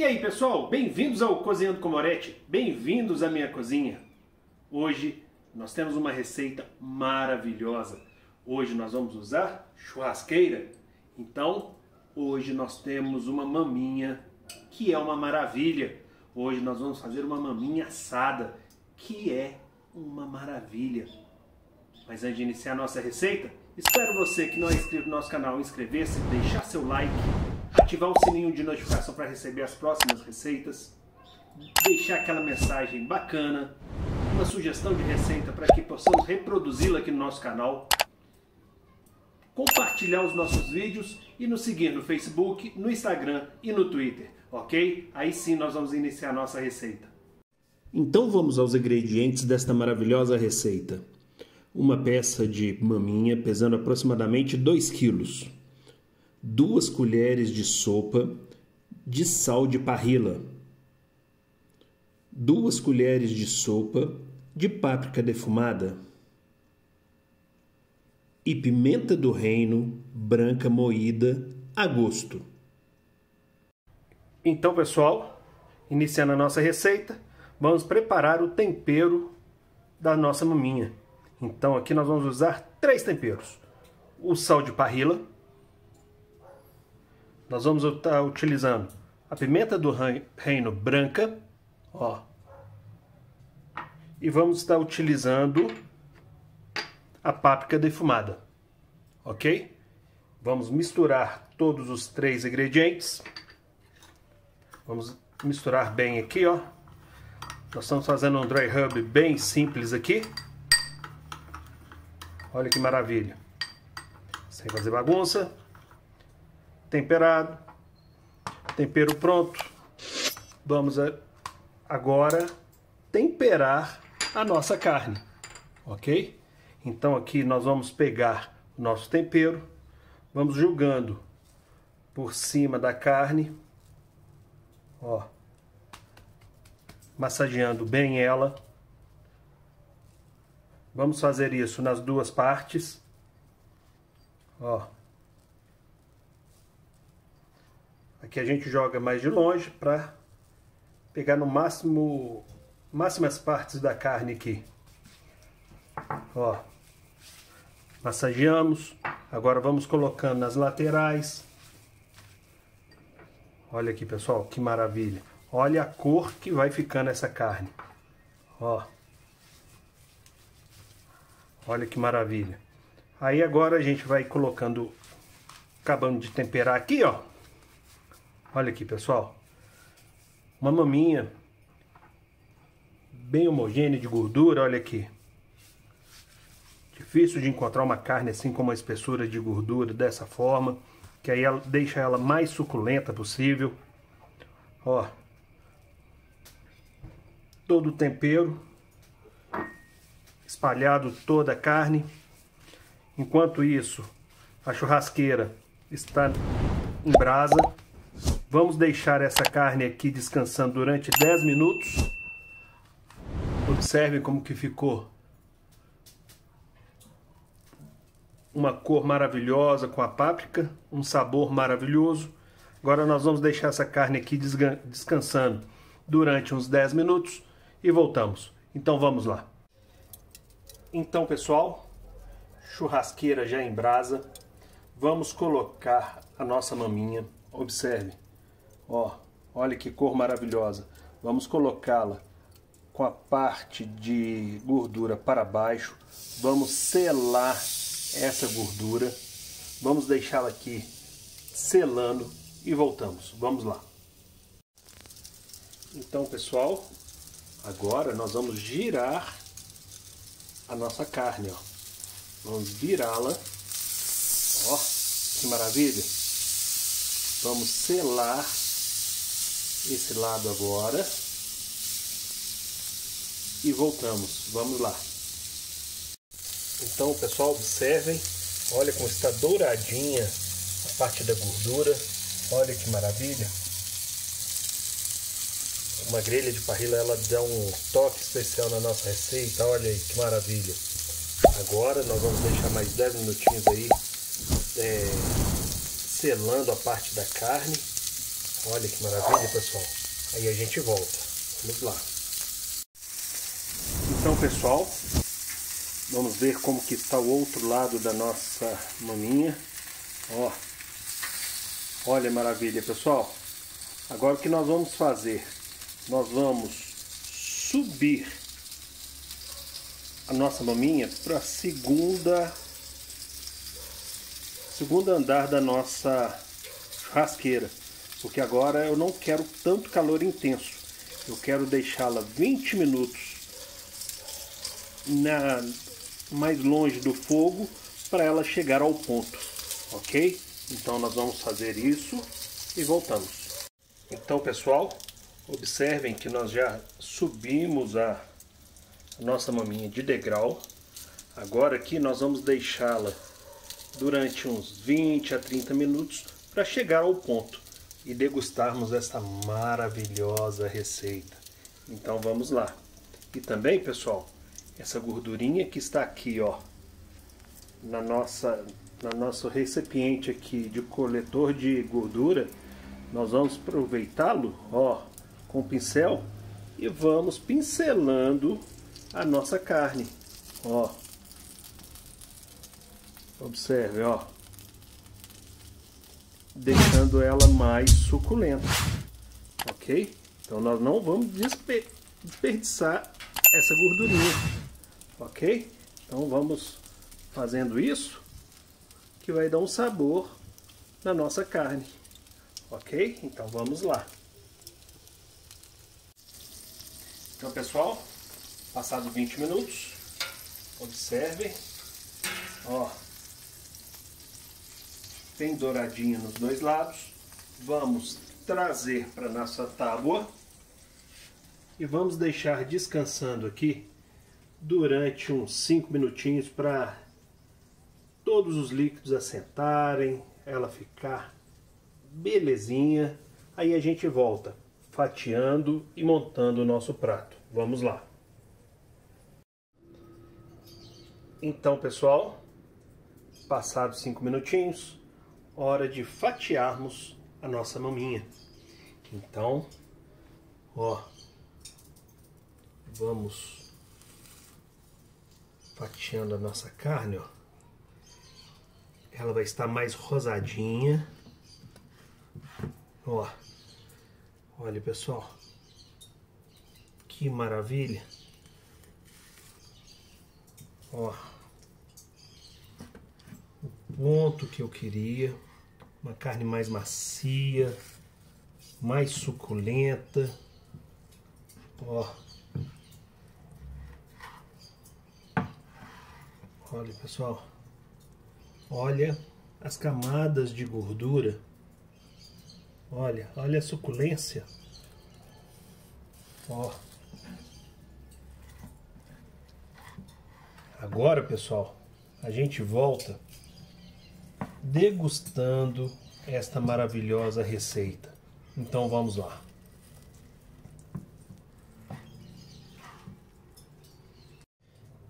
E aí pessoal, bem-vindos ao Cozinhando com Moretti, bem-vindos à minha cozinha. Hoje nós temos uma receita maravilhosa. Hoje nós vamos usar churrasqueira. Então, hoje nós temos uma maminha que é uma maravilha. Hoje nós vamos fazer uma maminha assada, que é uma maravilha. Mas antes de iniciar a nossa receita, espero você que não é inscrito no nosso canal inscrever-se, deixar seu like, ativar o sininho de notificação para receber as próximas receitas, deixar aquela mensagem bacana, uma sugestão de receita para que possamos reproduzi-la aqui no nosso canal, compartilhar os nossos vídeos e nos seguir no Facebook, no Instagram e no Twitter, ok? Aí sim nós vamos iniciar nossa receita. Então vamos aos ingredientes desta maravilhosa receita uma peça de maminha pesando aproximadamente 2 quilos, duas colheres de sopa de sal de parrila, duas colheres de sopa de páprica defumada e pimenta do reino branca moída a gosto. Então, pessoal, iniciando a nossa receita, vamos preparar o tempero da nossa maminha. Então aqui nós vamos usar três temperos. O sal de parrila. Nós vamos estar utilizando a pimenta do reino branca. Ó. E vamos estar utilizando a páprica defumada. Ok? Vamos misturar todos os três ingredientes. Vamos misturar bem aqui, ó. Nós estamos fazendo um dry rub bem simples aqui. Olha que maravilha. Sem fazer bagunça. Temperado. Tempero pronto. Vamos agora temperar a nossa carne. Ok? Então aqui nós vamos pegar o nosso tempero. Vamos jogando por cima da carne. Ó. Massageando bem ela. Vamos fazer isso nas duas partes. Ó. Aqui a gente joga mais de longe para pegar no máximo máximas partes da carne aqui. Ó. Massageamos. Agora vamos colocando nas laterais. Olha aqui, pessoal, que maravilha. Olha a cor que vai ficando essa carne. Ó. Olha que maravilha. Aí agora a gente vai colocando, acabando de temperar aqui, ó. Olha aqui, pessoal. Uma maminha bem homogênea de gordura, olha aqui. Difícil de encontrar uma carne assim com uma espessura de gordura dessa forma, que aí ela deixa ela mais suculenta possível. Ó. Todo o tempero espalhado toda a carne. Enquanto isso, a churrasqueira está em brasa. Vamos deixar essa carne aqui descansando durante 10 minutos. Observe como que ficou. Uma cor maravilhosa com a páprica, um sabor maravilhoso. Agora nós vamos deixar essa carne aqui descansando durante uns 10 minutos e voltamos. Então vamos lá. Então, pessoal, churrasqueira já em brasa. Vamos colocar a nossa maminha. Observe. Ó, olha que cor maravilhosa. Vamos colocá-la com a parte de gordura para baixo. Vamos selar essa gordura. Vamos deixá-la aqui selando e voltamos. Vamos lá. Então, pessoal, agora nós vamos girar a nossa carne, ó. Vamos virá-la. Ó, que maravilha. Vamos selar esse lado agora. E voltamos. Vamos lá. Então, pessoal, observem. Olha como está douradinha a parte da gordura. Olha que maravilha uma grelha de parrilla ela dá um toque especial na nossa receita. Olha aí que maravilha. Agora nós vamos deixar mais 10 minutinhos aí é, selando a parte da carne. Olha que maravilha, pessoal. Aí a gente volta. Vamos lá. Então, pessoal, vamos ver como que está o outro lado da nossa maminha. Ó. Olha maravilha, pessoal. Agora o que nós vamos fazer? Nós vamos subir a nossa maminha para a segunda segundo andar da nossa churrasqueira. Porque agora eu não quero tanto calor intenso. Eu quero deixá-la 20 minutos na, mais longe do fogo para ela chegar ao ponto, ok? Então nós vamos fazer isso e voltamos. Então, pessoal, observem que nós já subimos a nossa maminha de degrau. Agora aqui nós vamos deixá-la durante uns 20 a 30 minutos para chegar ao ponto e degustarmos essa maravilhosa receita. Então vamos lá. E também, pessoal, essa gordurinha que está aqui, ó, na nossa na nosso recipiente aqui de coletor de gordura, nós vamos aproveitá-lo, ó, com o pincel e vamos pincelando a nossa carne, ó. Observe, ó. Deixando ela mais suculenta, ok? Então nós não vamos desperdiçar essa gordurinha, ok? Então vamos fazendo isso que vai dar um sabor na nossa carne. Ok? Então vamos lá. Então pessoal, passado 20 minutos, observem, ó, tem douradinha nos dois lados. Vamos trazer para nossa tábua e vamos deixar descansando aqui durante uns 5 minutinhos para todos os líquidos assentarem, ela ficar belezinha. Aí a gente volta fatiando e montando o nosso prato. Vamos lá. Então, pessoal, passados cinco minutinhos, hora de fatiarmos a nossa maminha. Então, ó, vamos fatiando a nossa carne, ó ela vai estar mais rosadinha. Ó, olha pessoal, que maravilha. Ó, ponto que eu queria, uma carne mais macia, mais suculenta. Ó. Olha, pessoal. Olha as camadas de gordura. Olha, olha a suculência. Ó. Agora, pessoal, a gente volta degustando esta maravilhosa receita. Então vamos lá.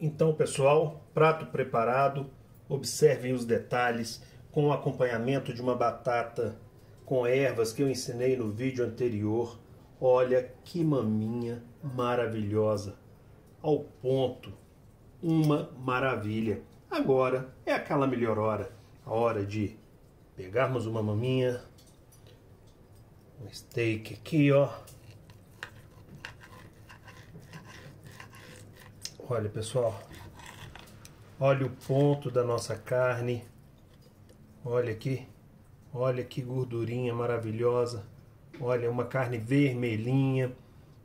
Então, pessoal, prato preparado Observem os detalhes com o acompanhamento de uma batata com ervas que eu ensinei no vídeo anterior. Olha que maminha maravilhosa. Ao ponto. Uma maravilha. Agora é aquela melhor hora. A hora de pegarmos uma maminha. Um steak aqui, ó. Olha, pessoal, Olha o ponto da nossa carne. Olha aqui. Olha que gordurinha maravilhosa. Olha, uma carne vermelhinha.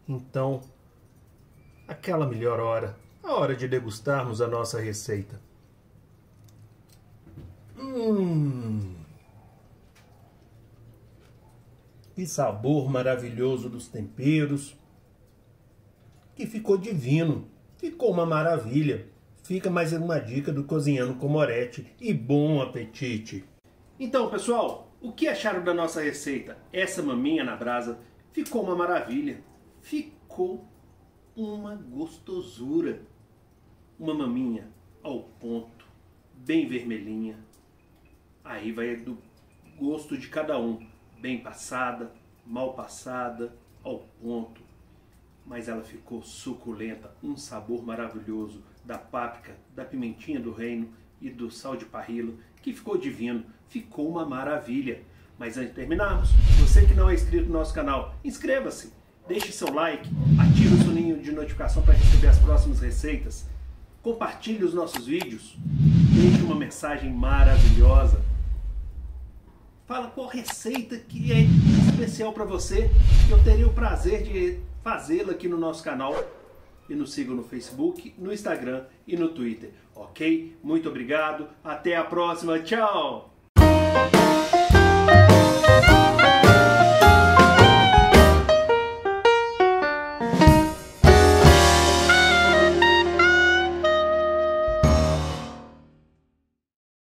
Então, aquela melhor hora. A hora de degustarmos a nossa receita. Hum. Que sabor maravilhoso dos temperos. Que ficou divino. Ficou uma maravilha. Fica mais uma dica do Cozinhando com Moretti e bom apetite! Então, pessoal, o que acharam da nossa receita? Essa maminha na brasa ficou uma maravilha. Ficou uma gostosura. Uma maminha ao ponto, bem vermelhinha. Aí vai do gosto de cada um. Bem passada, mal passada, ao ponto, mas ela ficou suculenta, um sabor maravilhoso da páprica, da pimentinha do reino e do sal de parrilo, que ficou divino, ficou uma maravilha. Mas antes de terminarmos, você que não é inscrito no nosso canal, inscreva-se, deixe seu like, ative o sininho de notificação para receber as próximas receitas, compartilhe os nossos vídeos, deixe uma mensagem maravilhosa. Fala qual receita que é especial para você, eu teria o prazer de fazê-la aqui no nosso canal. E nos siga no Facebook, no Instagram e no Twitter, ok? Muito obrigado, até a próxima, tchau!